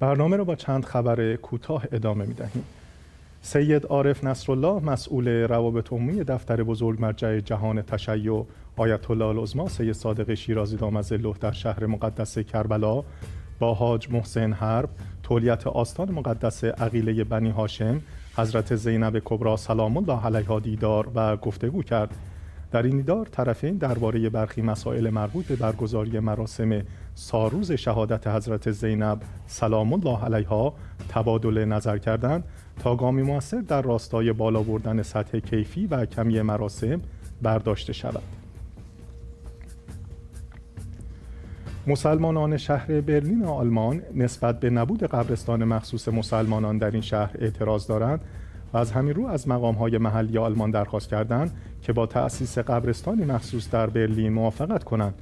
برنامه را با چند خبر کوتاه ادامه می دهیم. سید عارف نصرالله مسئول روابط عمومی دفتر بزرگ مرجع جهان تشیع آیت الله العظما سید صادق شیرازی دامزله در شهر مقدس کربلا با حاج محسن حرب تولیت آستان مقدس عقیله بنی هاشم حضرت زینب کبرا سلام الله علیها دیدار و گفتگو کرد در این دیدار طرفین درباره برخی مسائل مربوط به برگزاری مراسم ساروز شهادت حضرت زینب سلام الله علیها تبادل نظر کردند تا گامی موثر در راستای بالا بردن سطح کیفی و کمی مراسم برداشته شود. مسلمانان شهر برلین آلمان نسبت به نبود قبرستان مخصوص مسلمانان در این شهر اعتراض دارند و از همین رو از های محلی آلمان درخواست کردند که با تأسیس قبرستانی مخصوص در برلین موافقت کنند.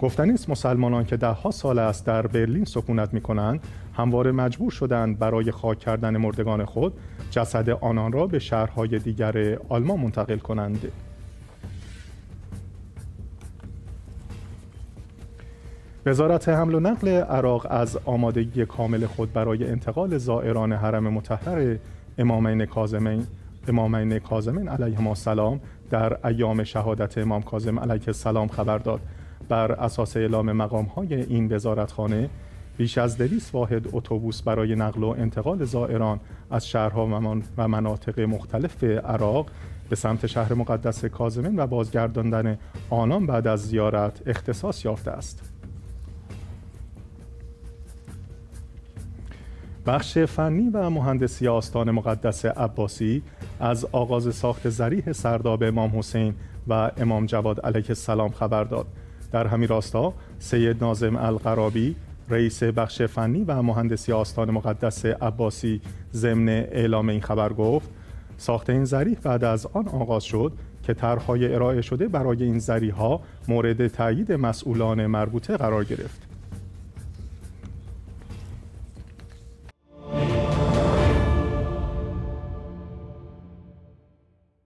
گفتنی است مسلمانان که دهها سال است در برلین سکونت می کنند همواره مجبور شدند برای خاک کردن مردگان خود جسد آنان را به شهرهای دیگر آلمان منتقل کنند. وزارت حمل و نقل عراق از آمادگی کامل خود برای انتقال زائران حرم مطهر امامین کاظمین امامین کاظمین علیهما السلام در ایام شهادت امام کاظم علیه السلام خبر داد بر اساس اعلام مقام های این وزارتخانه بیش از دویست واحد اتوبوس برای نقل و انتقال زائران از شهرها و مناطق مختلف عراق به سمت شهر مقدس کاظمین و بازگرداندن آنان بعد از زیارت اختصاص یافته است. بخش فنی و مهندسی آستان مقدس عباسی از آغاز ساخت زریح سرداب امام حسین و امام جواد علیه السلام خبر داد. در همین راستا سید نازم القرابی رئیس بخش فنی و مهندسی آستان مقدس عباسی ضمن اعلام این خبر گفت ساخت این زریح بعد از آن آغاز شد که طرحهای ارائه شده برای این زریح ها مورد تایید مسئولان مربوطه قرار گرفت